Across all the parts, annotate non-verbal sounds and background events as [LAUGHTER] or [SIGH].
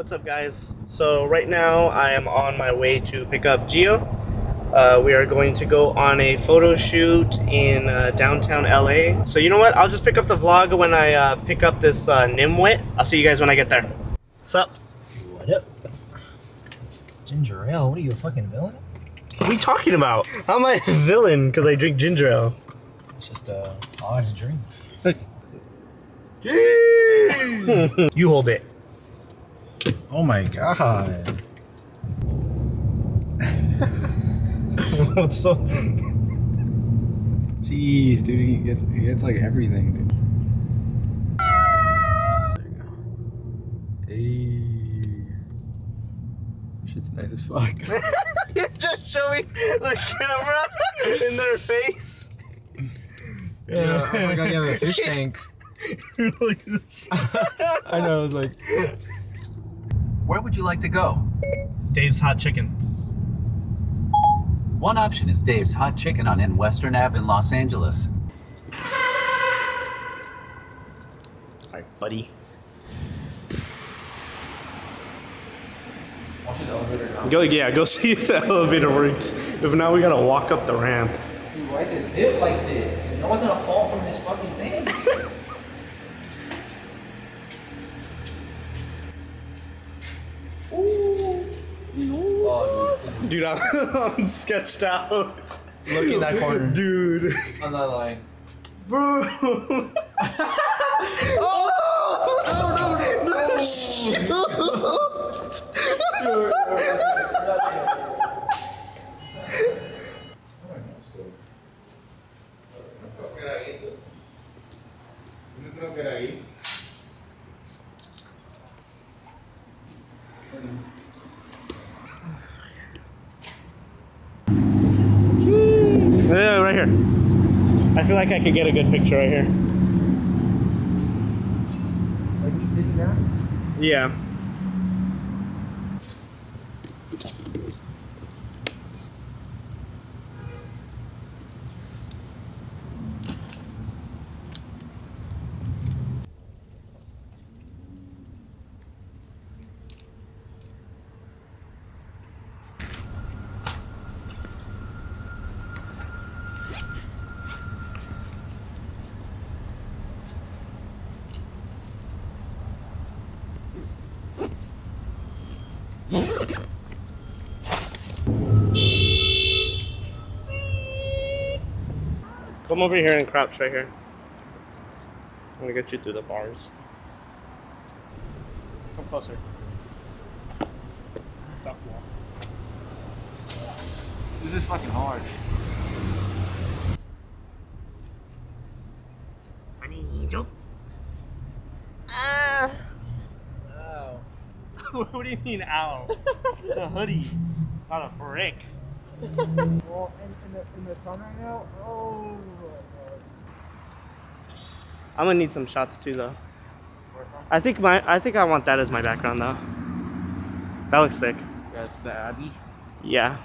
What's up, guys? So right now I am on my way to pick up Gio. Uh, we are going to go on a photo shoot in uh, downtown LA. So you know what? I'll just pick up the vlog when I uh, pick up this uh, Nimwit. I'll see you guys when I get there. Sup? What up? Ginger ale? What are you, a fucking villain? What are you talking about? How am I a villain because I drink ginger ale? It's just a odd drink. [LAUGHS] Jeez! [LAUGHS] You hold it. Oh my god. [LAUGHS] What's so? Jeez, dude, he gets he gets like everything, dude. There you go. Hey. Shit's nice as fuck. [LAUGHS] You're just showing the camera in their face. Yeah, oh my god, you have a fish [LAUGHS] tank. I know, I was like, Where would you like to go? Dave's Hot Chicken. One option is Dave's Hot Chicken on N Western Ave in Los Angeles. Alright, buddy. Go, yeah, go [LAUGHS] see if the elevator works. If not, we gotta walk up the ramp. dude, why is it built like this? Dude, no one's gonna fall from this fucking thing. Dude, Dude, I'm, [LAUGHS] I'm sketched out. Look in that corner. Dude. on that line. Bro. [LAUGHS] [LAUGHS] Oh! Yeah, right here. I feel like I could get a good picture right here. Like me sitting down? Yeah. Come over here and crouch right here. I'm gonna get you through the bars. Come closer. Duck wall. This is fucking hard. I need you. Ah. Ow. [LAUGHS] what do you mean, ow? [LAUGHS] it's a hoodie, not a brick. [LAUGHS] Well, in, in, the, in the sun right now, oh. I'm gonna need some shots too, though. I think my, I think I want that as my background, though. That looks sick. That's the Abbey. Yeah.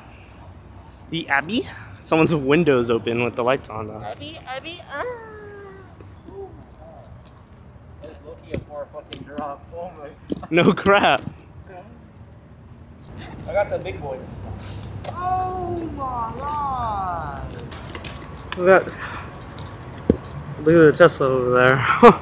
The Abbey? Someone's windows open with the lights on, though. Abbey, Abbey, ah. Oh my god. That's Loki a far fucking drop. Oh my god. No crap. I got some big boy. Oh my god. Look at that. Look at the Tesla over there. [LAUGHS]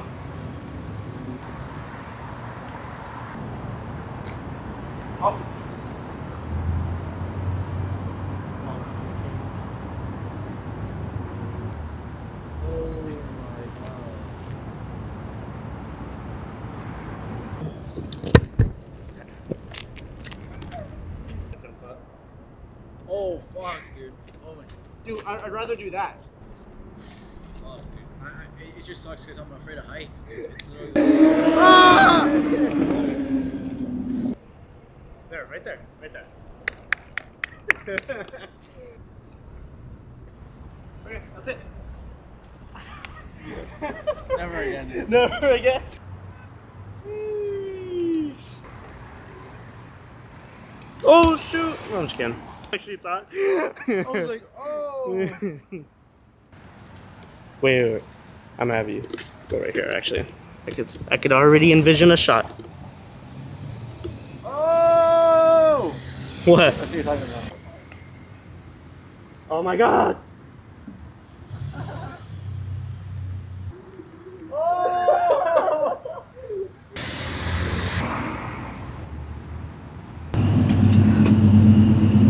Oh. Fuck, dude. Oh my. Dude, I'd rather do that. Fuck, dude. I, I, it- it just sucks because I'm afraid of heights, dude. It's. [LAUGHS] Ah! there, right there, right there. [LAUGHS] okay, that's it. [LAUGHS] Never again, dude. Never again. Oh shoot! No, I'm just kidding. Actually thought. I was like, oh. wait, wait, wait. I'm gonna have you go right here. Actually, I could, I could already envision a shot. Oh! What? That's what you're talking about. Oh my god.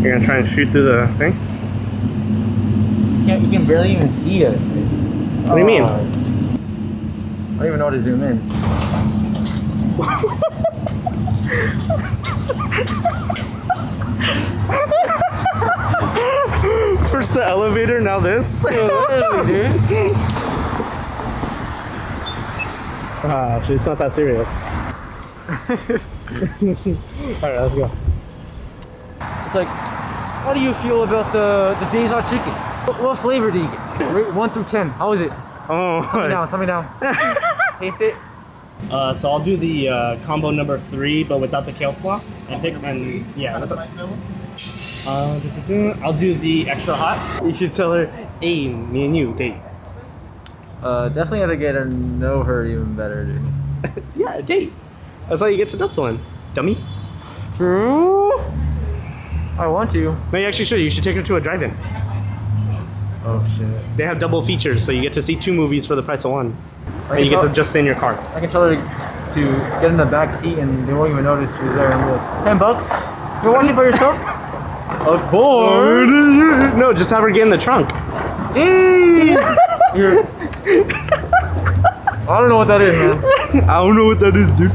You're gonna try and shoot through the thing? You, can't, you can barely even see us, dude. What do you mean? Oh, I don't even know how to zoom in. First the elevator, now this. [LAUGHS] Dude. Ah, shit, it's not that serious. [LAUGHS] Alright, let's go. It's like, how do you feel about the the Dave's Hot Chicken? What, what flavor do you get? Rate one through ten. How is it? Oh, Tell me down. Tell me down. [LAUGHS] Taste it. Uh, so I'll do the uh, combo number three, but without the kale slaw, and pick and yeah. that's a- Uh. I'll do the extra hot. You should tell her, "Hey, me and you date." Uh, definitely have to get to know her even better, dude. [LAUGHS] Yeah, date. That's how you get to know someone, dummy. True. I want to. No, you actually should. You should take her to a drive-in. Oh shit. They have double features, so you get to see two movies for the price of one, You get to just stay in your car. I can tell her to, get in the back seat and they won't even notice she's there. And be like, ten bucks. You're watching by yourself? [LAUGHS] of course. no, just have her get in the trunk. [LAUGHS] You're- I don't know what that is, man. [LAUGHS] I don't know what that is, dude.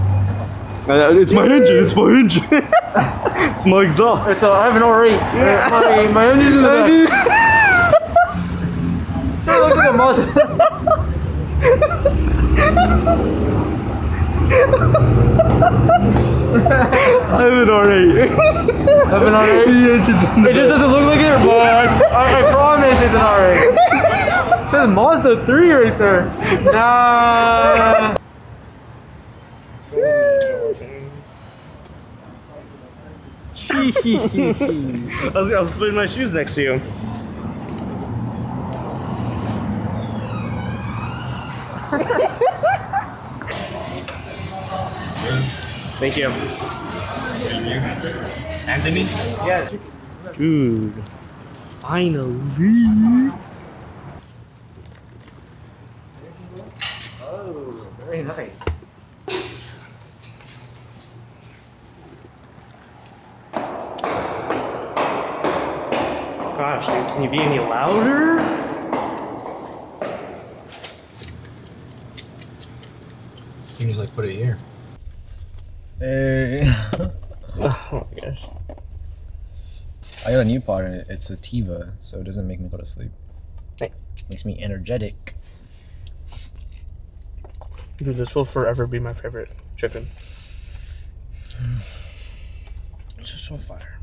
Uh, it's my engine. It's my engine. it's my exhaust. So I have an R8. My, my engine's in the back. So it looks like a Mazda. I have an R8. I have an R8. the engine's in the It just doesn't look like it, but I, I promise it's an R8. It [LAUGHS] says Mazda 3 right there. Nah. [LAUGHS] I was, I was putting my shoes next to you. [LAUGHS] Thank you. Thank you. Anthony? Yes. Dude. Finally. Oh, very nice. Gosh, dude, can you be any louder? You just like put it here. Hey. [LAUGHS] [LAUGHS] Oh my gosh. I got a new pod and it- it's a Tiva, so it doesn't make me go to sleep. Hey. Makes me energetic. Dude, this will forever be my favorite chicken. [SIGHS] It's just so fire.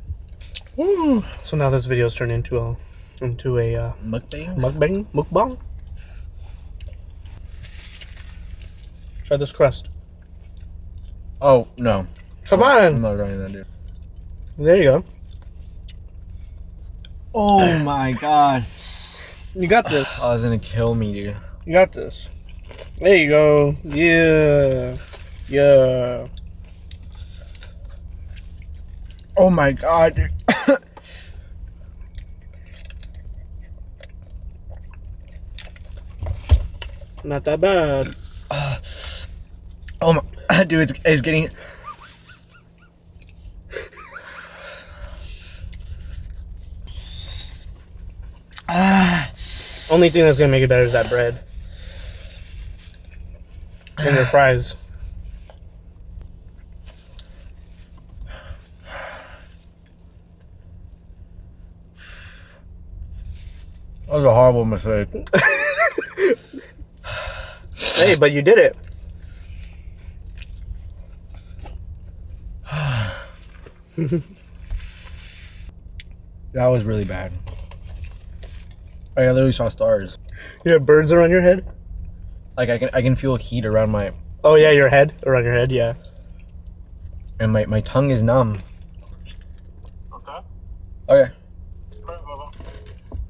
Woo. So now this video's turned into a into a uh, Mukbang? mukbang mukbang. Try this crust. Oh, no. Come I'm on. not running that, dude. There you go. Oh [COUGHS] my god. You got this. Oh, it's gonna kill me, dude. You got this. There you go. Yeah. Yeah. Oh my god, dude. [COUGHS] Not that bad. Oh my, [COUGHS] dude, it's, it's getting. Only thing that's gonna make it better is that bread. And your fries. That was a horrible mistake. [LAUGHS] Hey, but you did it. [SIGHS] That was really bad. Like, I literally saw stars. You have birds around your head? Like I can I can feel heat around my Oh yeah, your head. Around your head, yeah. and my, my tongue is numb. Okay. Okay. Alright, Bubba.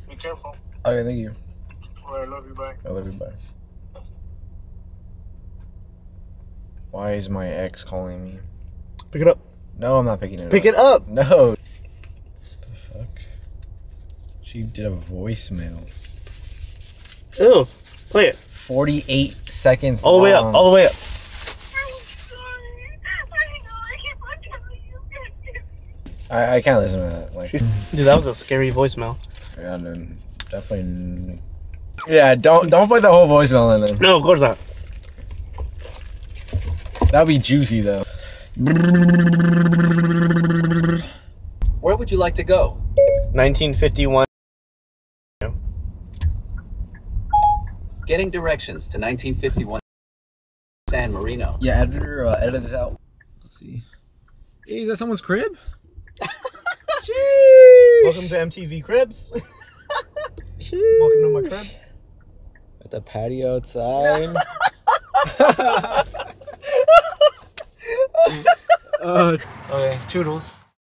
Be careful. Okay, thank you. Alright, I love you. Bye. I love you. Bye. Why is my ex calling me? Pick it up. No, I'm not picking it Pick up. it up. No. She did a voicemail. Ew. Play it. 48 seconds. All the way up. All the way up. I, I can't listen to that. Like, [LAUGHS] Dude, that was a scary voicemail. yeah, dude, definitely. Yeah, don't don't put the whole voicemail in there. No, of course not. That'd be juicy though. Where would you like to go? 1951. Getting directions to 1951 San Marino. Yeah, editor, uh, edit this out. Let's see. Hey, is that someone's crib? [LAUGHS] Welcome to MTV Cribs. [LAUGHS] Welcome to my crib. At the patio outside. [LAUGHS] uh, Okay, toodles.